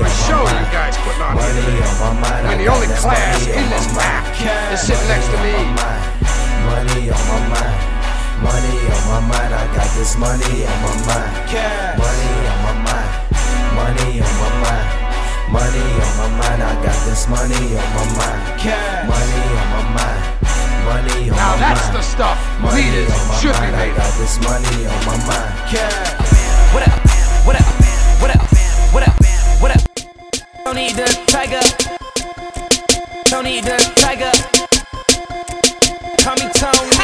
a show you guys putting on here mean, the only class in this town is sitting next to me. Money on my mind. Money on my mind. I got this money on my mind. Money on my mind. Money on my mind. Money on my mind. I got this money on my mind. Money on my mind. Money on my mind. Now that's the stuff leaders should be mind. I made got this money on my mind. Don't the tiger. Don't the tiger. Call me Tony.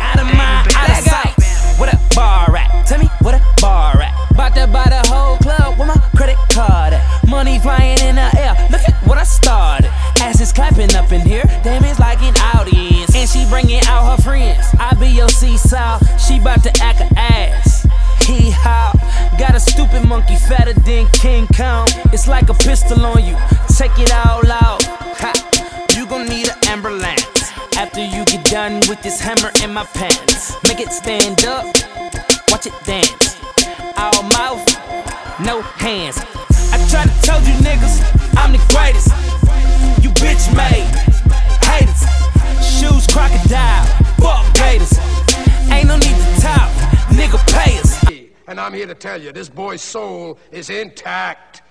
Out of my eyesight. What up, bar at? Tell me what a bar at. About to buy the whole club with my credit card at. Money flying in the air. Look at what I started. Ass is clapping up in here. Damn, it's like an audience. And she bringing out her friends. I be your seesaw. She bout to act monkey fatter than King Kong. It's like a pistol on you. Take it all out. Ha. You gon' need an ambulance after you get done with this hammer in my pants. Make it stand up, watch it dance. All mouth, no hands. I try to tell you niggas, And I'm here to tell you, this boy's soul is intact.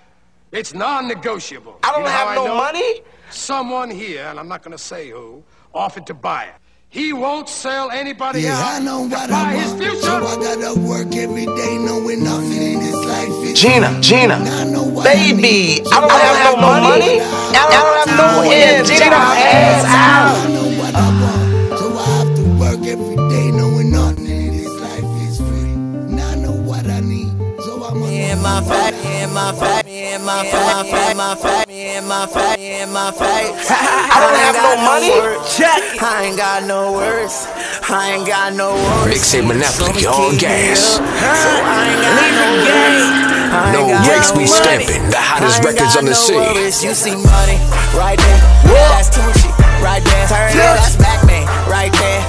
It's non-negotiable. I don't You know have no money. Someone here, and I'm not going to say who, offered to buy it. He won't sell anybody Yeah, else I know to what buy I his want. future. So I gotta work every day knowing nothing in this life is Gina, Gina, I know what I baby, need. I don't have no money. I don't have no end. Gina, my face, me in my face, me in my face, my face, me in my face, me in my face. I don't have no money. Check. I ain't got no words. I ain't got no words. Mixtape Monopoly, on gas. No breaks, we stamping. The hottest records on the scene. You see money right there. That's Tucci right there. Turn it up, back man right there.